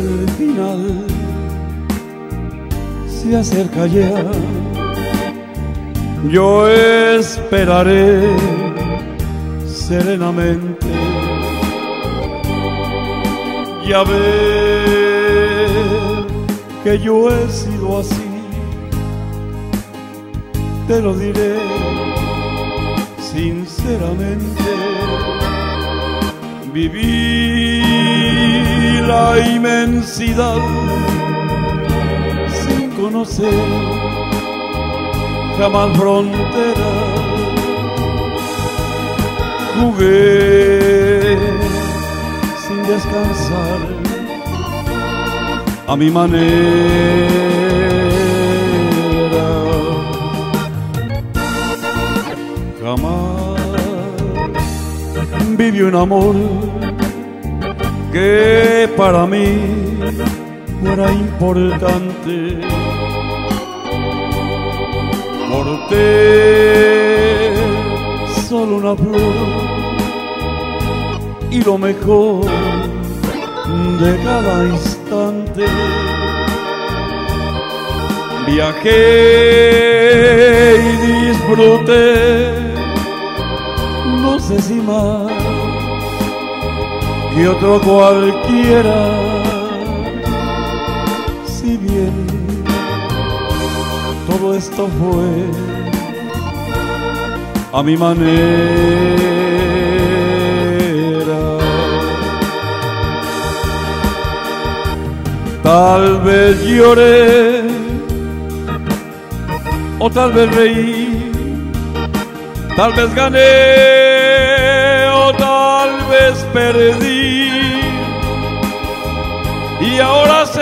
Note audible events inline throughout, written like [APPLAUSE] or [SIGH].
El final se acerca ya. Yo esperaré serenamente. Ya ver que yo he sido así. Te lo diré sinceramente. Viví la inmensidad sin conocer jamás frontera. Jugué sin descansar a mi manera. Jamás viví un amor que para mí era importante. Porté solo una flor y lo mejor de cada instante. Viajé y disfruté, no sé si más que otro cualquiera, si bien todo esto fue a mi manera. Tal vez lloré o tal vez reí, tal vez gané o tal vez perdí. Y ahora sé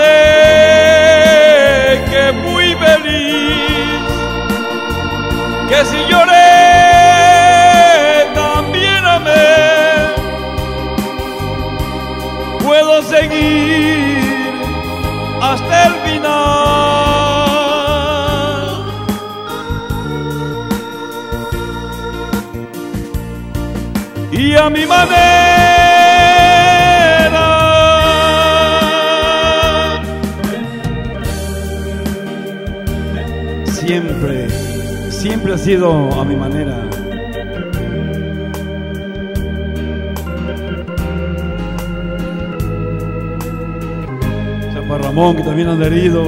que fui feliz, que si lloré también amé. Puedo seguir hasta el final. Y a mi manera. Siempre, siempre ha sido a mi manera. San Ramón, que también han herido.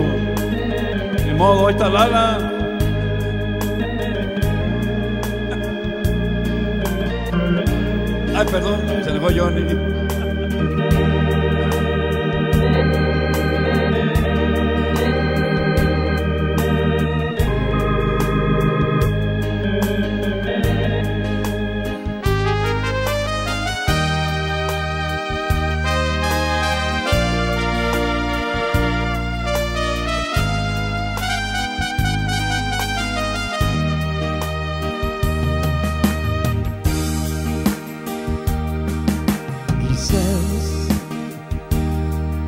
De modo, está Lala. [LAUGHS] Ay, perdón, se le fue Johnny.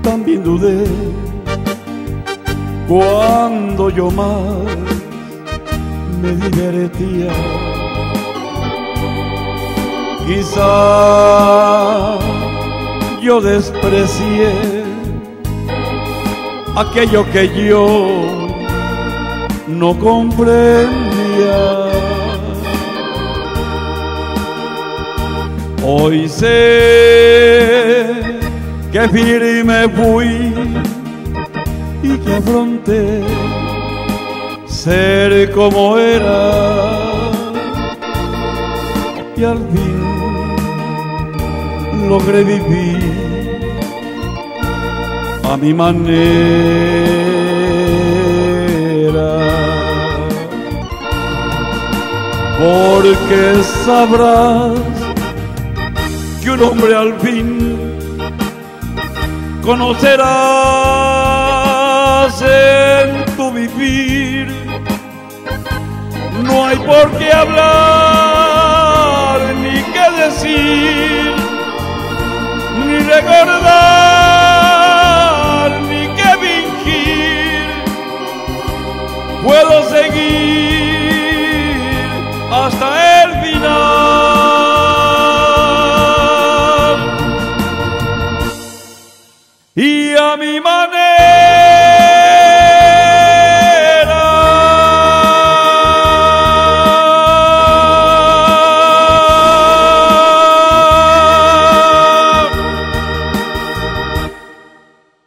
También dudé cuando yo más me divertía. Quizá yo desprecié aquello que yo no comprendía. Hoy sé que firme fui y que afronté ser como era. Y al fin logré vivir a mi manera. Porque sabrás que un hombre al fin conocerás en tu vivir. No hay por qué hablar, ni qué decir, ni recordar,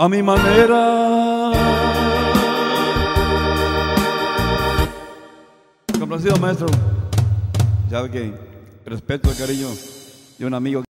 a mi manera. Complacido maestro, sabe que respeto y cariño de un amigo.